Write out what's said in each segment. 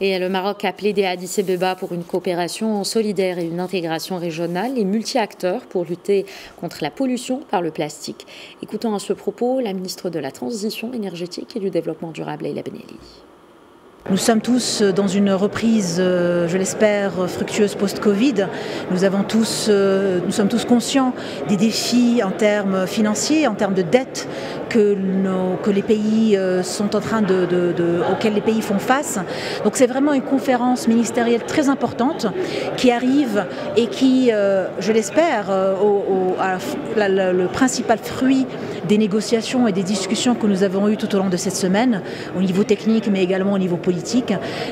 Et le Maroc a plaidé à Addis Abeba pour une coopération solidaire et une intégration régionale et multi-acteurs pour lutter contre la pollution par le plastique. Écoutons à ce propos la ministre de la Transition énergétique et du Développement durable, Leila Benelli. Nous sommes tous dans une reprise, euh, je l'espère, fructueuse post-Covid. Nous, avons tous, euh, nous sommes tous conscients des défis en termes financiers, en termes de dettes que, que les pays euh, sont en train de, auxquels les pays font face. Donc c'est vraiment une conférence ministérielle très importante qui arrive et qui, je l'espère, le principal fruit des négociations et des discussions que nous avons eues tout au long de cette semaine, au niveau technique mais également au niveau politique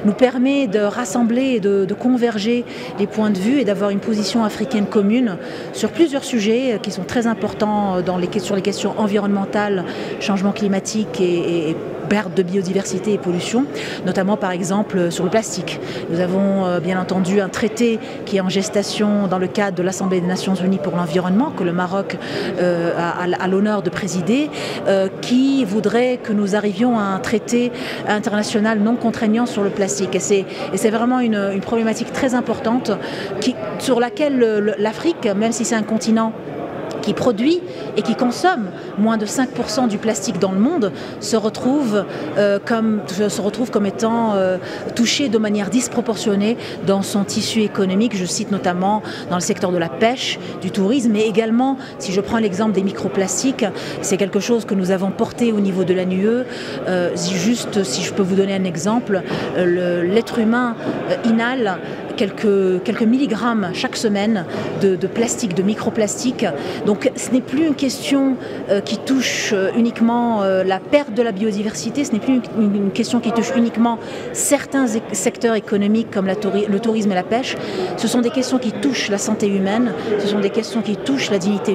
nous permet de rassembler et de, converger les points de vue et d'avoir une position africaine commune sur plusieurs sujets qui sont très importants sur les questions environnementales, changement climatique et perte de biodiversité et pollution, notamment par exemple sur le plastique. Nous avons euh, bien entendu un traité qui est en gestation dans le cadre de l'Assemblée des Nations Unies pour l'environnement, que le Maroc euh, a, l'honneur de présider, euh, qui voudrait que nous arrivions à un traité international non contraignant sur le plastique. Et c'est vraiment une, problématique très importante sur laquelle l'Afrique, même si c'est un continent qui produit et qui consomme moins de 5% du plastique dans le monde se retrouve, euh, comme, se retrouve comme étant euh, touché de manière disproportionnée dans son tissu économique. Je cite notamment dans le secteur de la pêche, du tourisme, mais également, si je prends l'exemple des microplastiques, c'est quelque chose que nous avons porté au niveau de l'ANUE. Euh, juste, si je peux vous donner un exemple, l'être humain inhale quelques, milligrammes chaque semaine de, plastique, de microplastique. Donc ce n'est plus une question euh, qui touche euh, uniquement euh, la perte de la biodiversité, ce n'est plus une, question qui touche uniquement certains secteurs économiques comme le tourisme et la pêche. Ce sont des questions qui touchent la santé humaine, ce sont des questions qui touchent la dignité humaine.